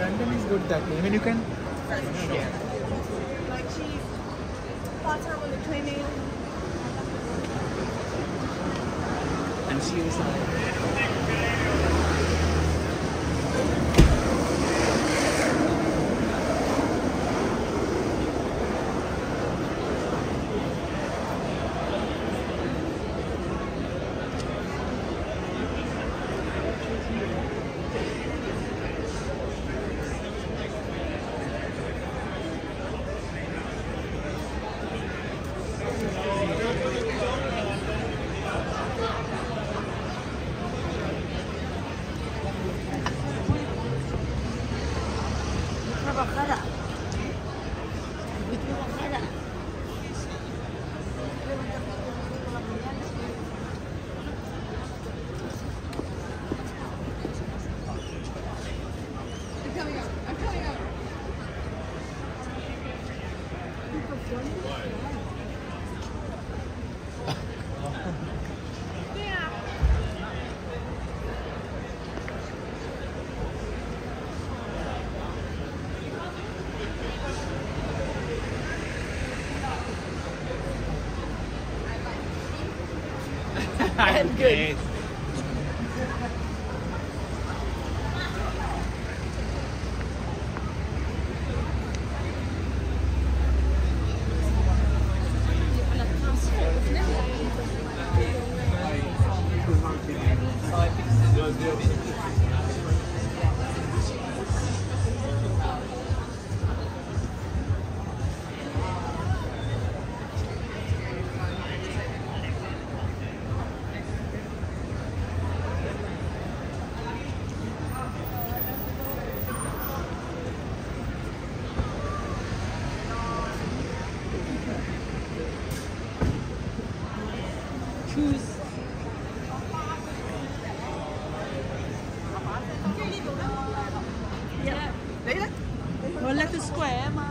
London is good that way. I mean, you can. Yeah. Like part time on the clinic. And she was like, I'm good. poema.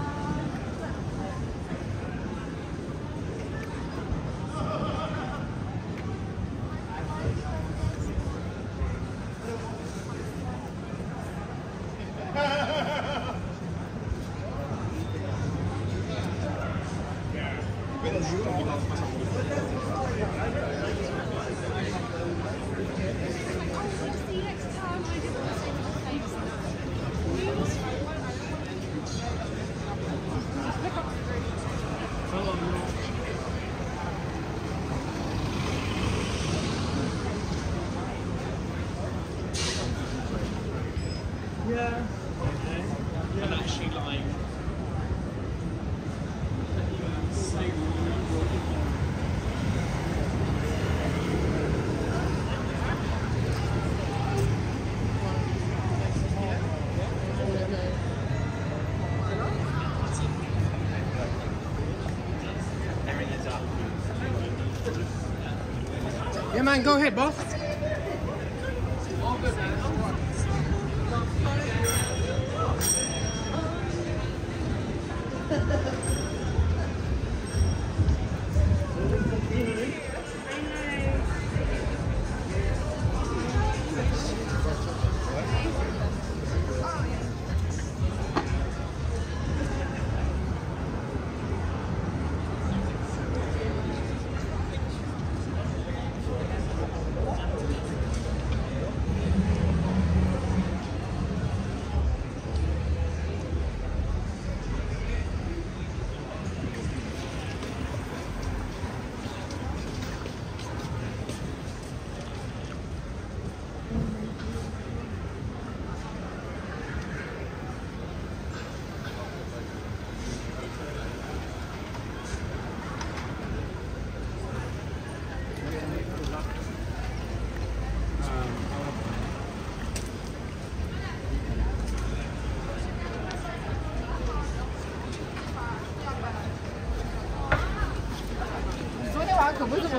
Man, go ahead, boss.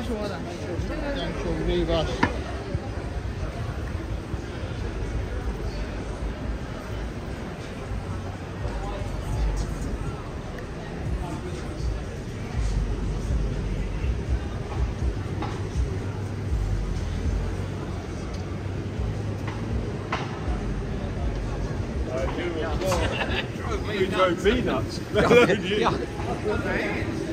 说的，这个。这个 drove me nuts. yeah.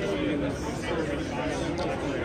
I'm in the meeting.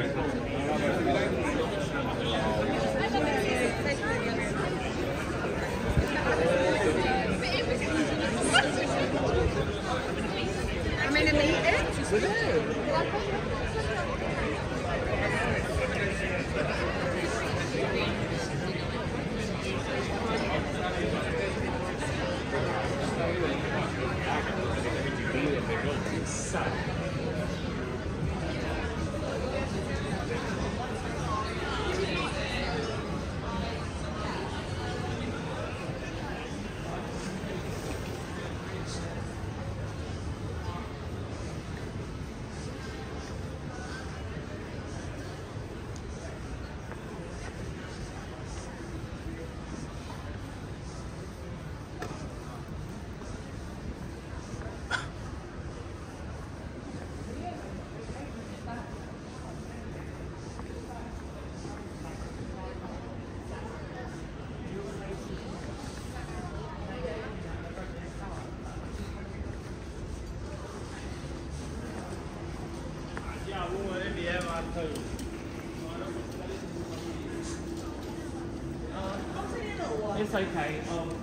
okay. Um,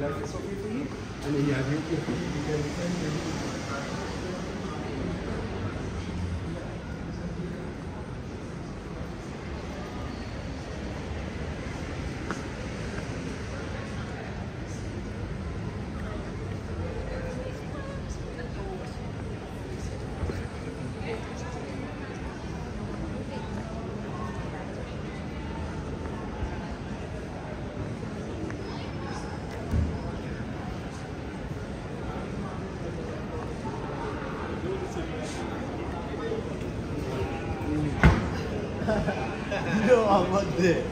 like it's okay for you. And then yeah, you, you your, send マジで。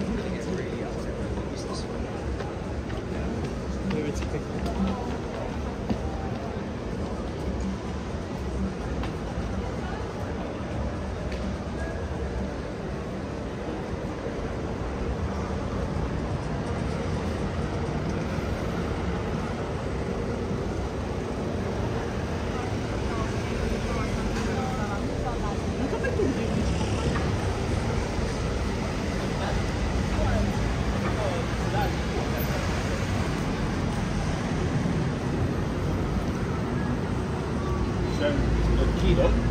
You think it's really upset. Maybe it's a big Kilo.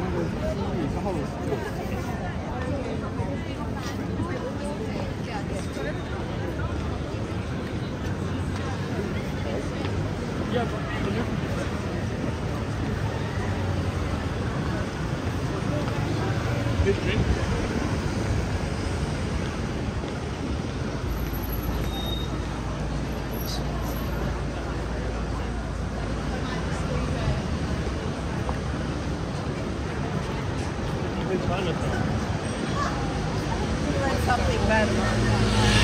那个书后 Learn something better.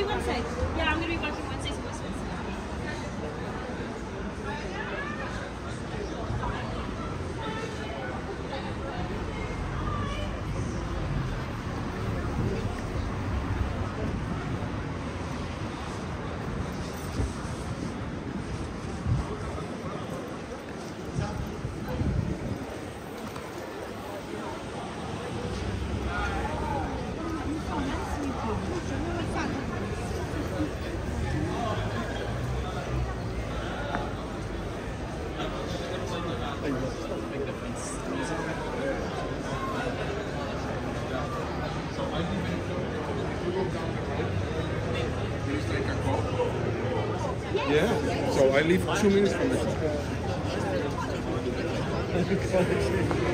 Yeah, I'm going to be 41. I leave two minutes from it.